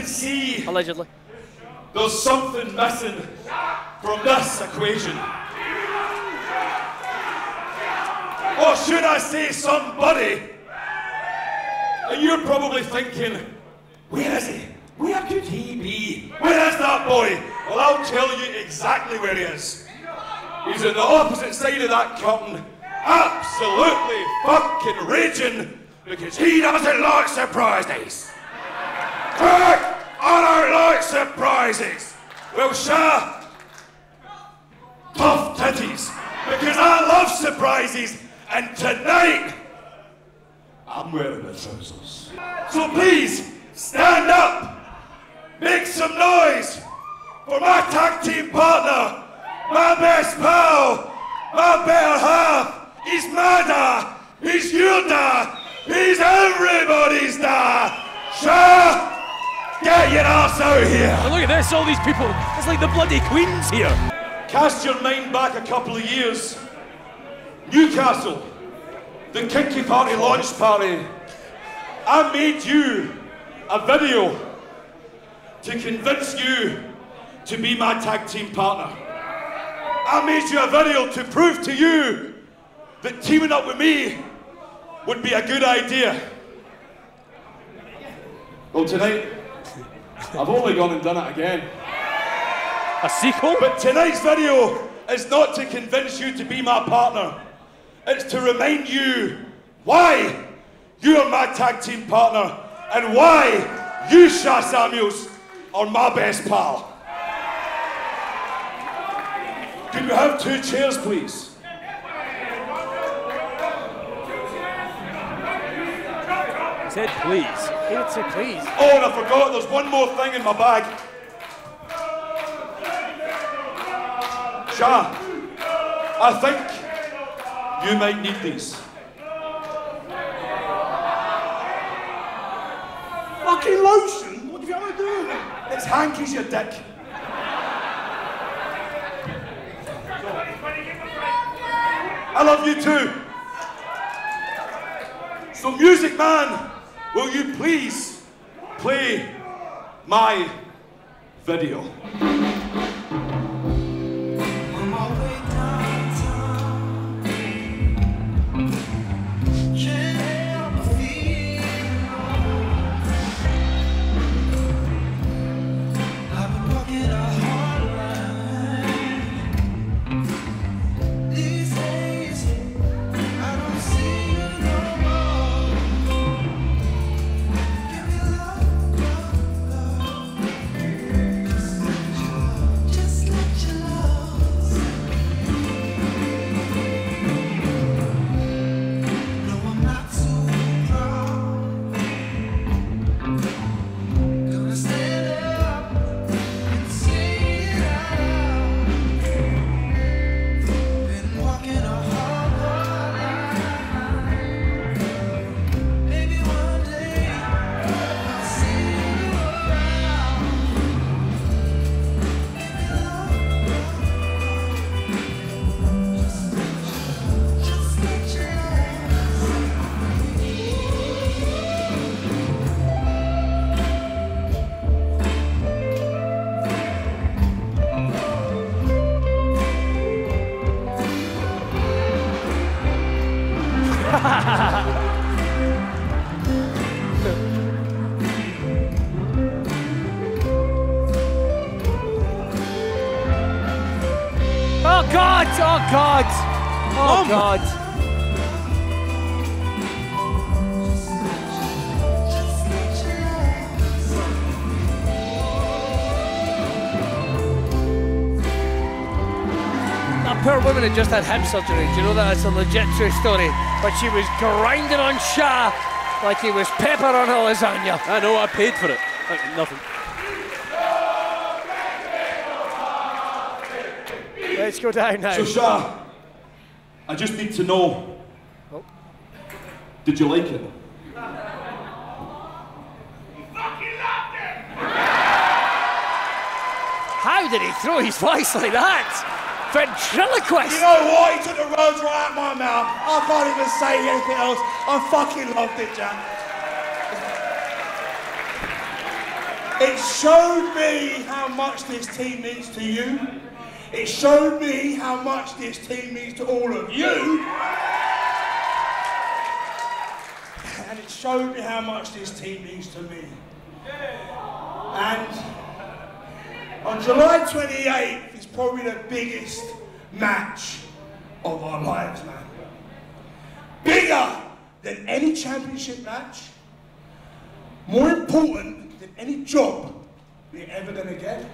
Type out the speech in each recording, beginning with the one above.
can see Allegedly. there's something missing from this equation. Or should I say somebody? And you're probably thinking, where is he? Where could he be? Where is that boy? Well, I'll tell you exactly where he is. He's on the opposite side of that curtain, absolutely fucking raging because he doesn't like surprises. Correct! I don't like surprises. Well, Sha, tough titties because I love surprises, and tonight I'm wearing the trousers. So please stand up, make some noise for my tag team partner, my best pal, my better half. He's Mada, he's Yulda, he's everybody's da. Sha, get your ass out here. And look at this, all these people. It's like the bloody Queen's here. Cast your mind back a couple of years. Newcastle, the Kinky Party launch party. I made you a video to convince you to be my tag team partner. I made you a video to prove to you that teaming up with me would be a good idea. Well, tonight, I've only gone and done it again. A sequel? But tonight's video is not to convince you to be my partner. It's to remind you why you're my tag team partner and why you, Sha Samuels, are my best pal. Could we have two chairs, please? Said please. He did please. Oh, and I forgot, there's one more thing in my bag. Sha, I think you might need these. Fucking lotion? What do you want to do? It's hankies, you dick. I love you too. So, music man, will you please play my video? Oh God! Oh God! Oh God! That poor woman had just had hip surgery. Do you know that? It's a legit true story. But she was grinding on Sha like he was pepper on a lasagna. I know, I paid for it. Like, nothing. Let's go down now. So, Sha, I just need to know. Oh. Did you like it? How did he throw his voice like that? Ventriloquist! You know what? He took the words right out of my mouth. I can't even say anything else. I fucking loved it, Jack. It showed me how much this team means to you. It showed me how much this team means to all of you. And it showed me how much this team means to me. And on July 28th is probably the biggest match of our lives, man. Bigger than any championship match. More important than any job we're ever gonna get.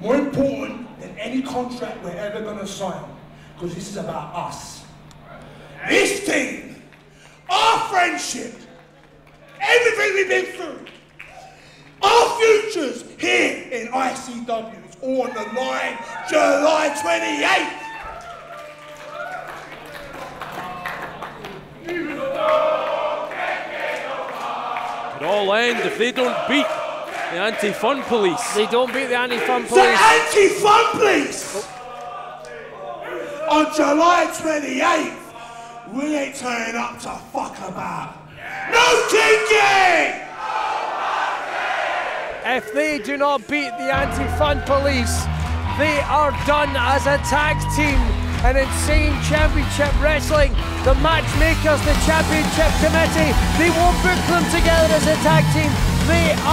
More important than any contract we're ever gonna sign. Because this is about us. This team, our friendship, everything we've been through, our futures here in ICW is all on the line July 28th. It all end if they don't beat the anti-fun police. They don't beat the anti-fun police. The anti-fun police! On July 28th, we ain't turning up to fuck about. No kicking! If they do not beat the anti-fun police, they are done as a tag team in Insane Championship Wrestling. The matchmakers, the championship committee, they won't book them together as a tag team. They are done.